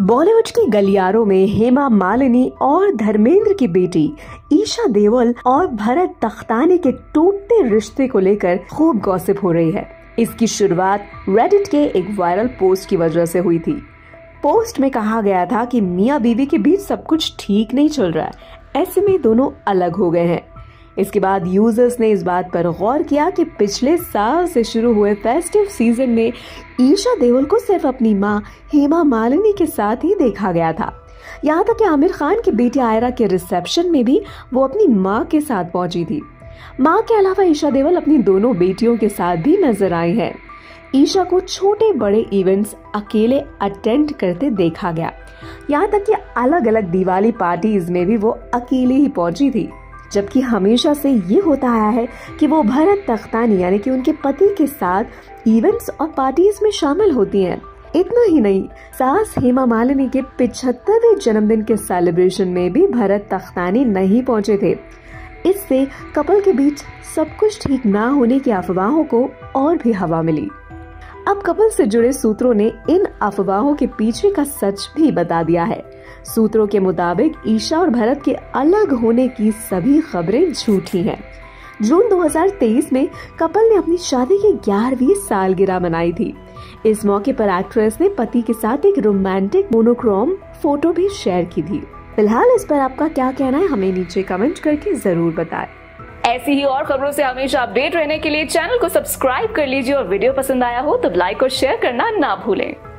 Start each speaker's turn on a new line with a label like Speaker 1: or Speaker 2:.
Speaker 1: बॉलीवुड की गलियारों में हेमा मालिनी और धर्मेंद्र की बेटी ईशा देवल और भरत तख्तानी के टूटते रिश्ते को लेकर खूब गॉसिप हो रही है। इसकी शुरुआत रेडिट के एक वायरल पोस्ट की वजह से हुई थी। पोस्ट में कहा गया था कि मियाँ बीवी के बीच सब कुछ ठीक नहीं चल रहा है। ऐसे में दोनों अलग हो गए हैं। इसके बाद यूज़र्स ने इस बात पर गौर किया कि पिछले साल से शुरू हुए फेस्टिव सीज़न में ईशा देओल को सिर्फ़ अपनी माँ हेमा मालिनी के साथ ही देखा गया था। यहाँ तक कि आमिर खान की बेटी आयरा के रिसेप्शन में भी वो अपनी माँ के साथ पहुँची थी। माँ के अलावा ईशा देवल अपनी दोनों बेटियों के साथ भी नज़र आई है। ईशा को छोटे बड़े इवेंट्स अकेले अटेंड करते देखा गया। यहाँ तक कि अलग अलग दिवाली पार्टीज़ में भी वो अकेले ही पहुँची थी। जबकि हमेशा से ये होता आया है कि वो भरत तख्तानी, यानी कि उनके पति के साथ इवेंट्स और पार्टीज़ में शामिल होती हैं। इतना ही नहीं, सास हेमा मालिनी के पिछहत्तरवे जन्मदिन के सेलिब्रेशन में भी भरत तख्तानी नहीं पहुँचे थे। इससे कपल के बीच सब कुछ ठीक ना होने की अफवाहों को और भी हवा मिली। अब कपल से जुड़े सूत्रों ने इन अफवाहों के पीछे का सच भी बता दिया है सूत्रों के मुताबिक ईशा और भरत के अलग होने की सभी खबरें झूठी हैं। जून 2023 में कपल ने अपनी शादी की ग्यारहवीं सालगिरह मनाई थी इस मौके पर एक्ट्रेस ने पति के साथ एक रोमांटिक मोनोक्रोम फ़ोटो भी शेयर की थी फ़िलहाल इस पर आपका क्या कहना है, हमें नीचे कमेंट करके ज़रूर बताएँ।
Speaker 2: ऐसी ही और खबरों से हमेशा अपडेट रहने के लिए चैनल को सब्सक्राइब कर लीजिए और वीडियो पसंद आया हो तो लाइक और शेयर करना ना भूलें।